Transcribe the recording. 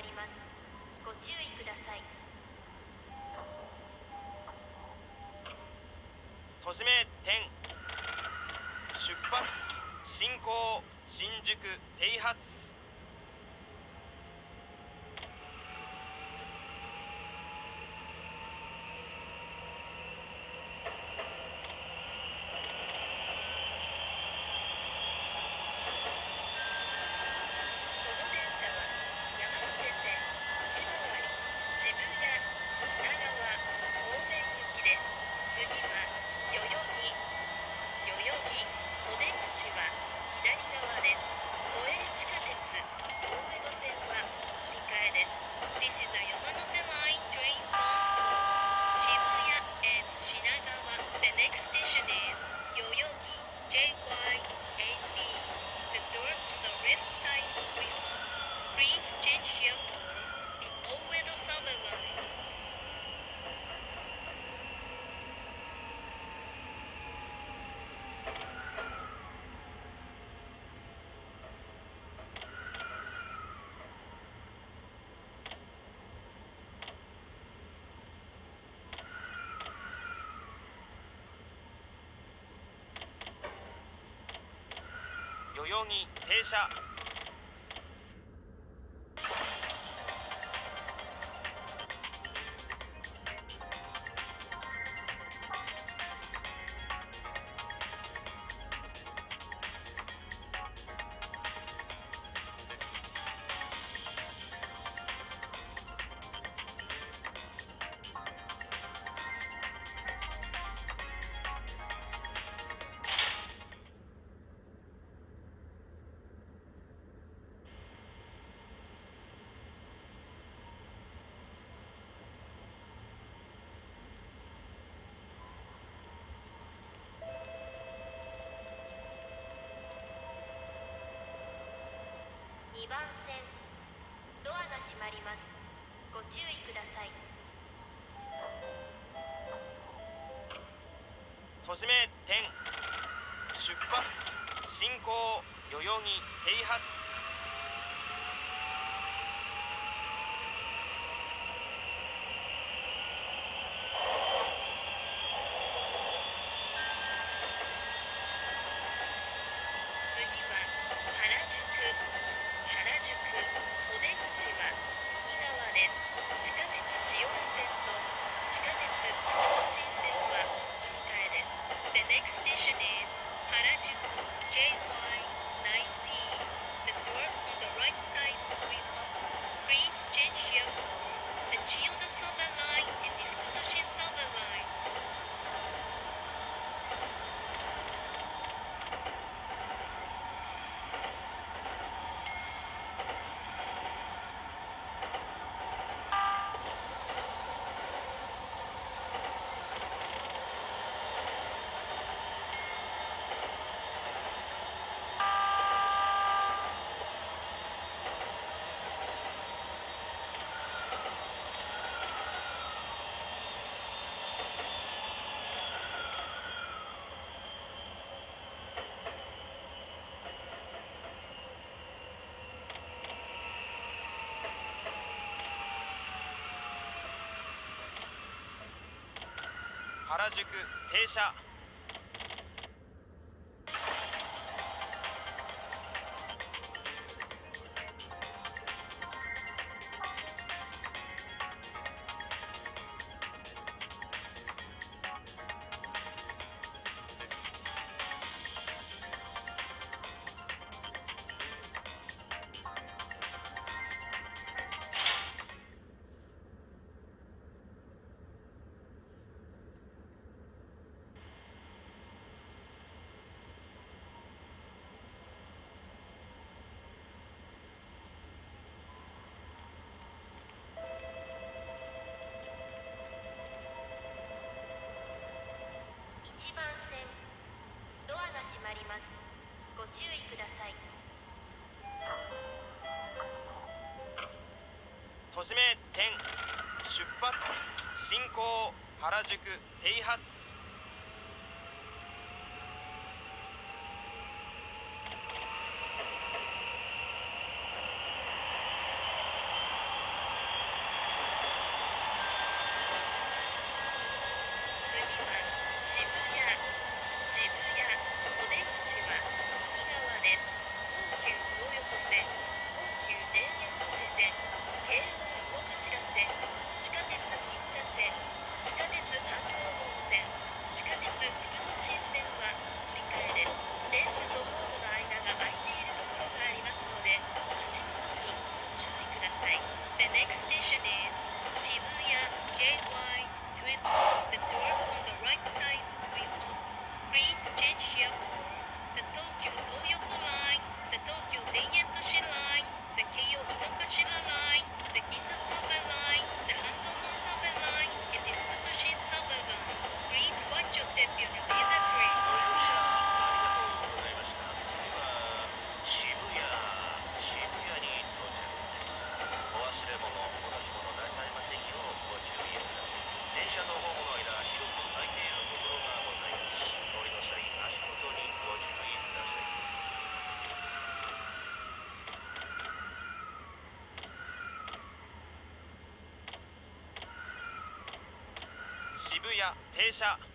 あります。ご注意ください。閉じめ点出発進行新宿停発。停車。番線。ドアが閉まります。ご注意ください。閉じめ点出発進行。代々木停発。原宿停車1番線ドアが閉まります。ご注意ください。閉じめ点出発進行原宿停発。車とホームの間広く開いているところがございます通りの際足元にご注意ください渋谷停車。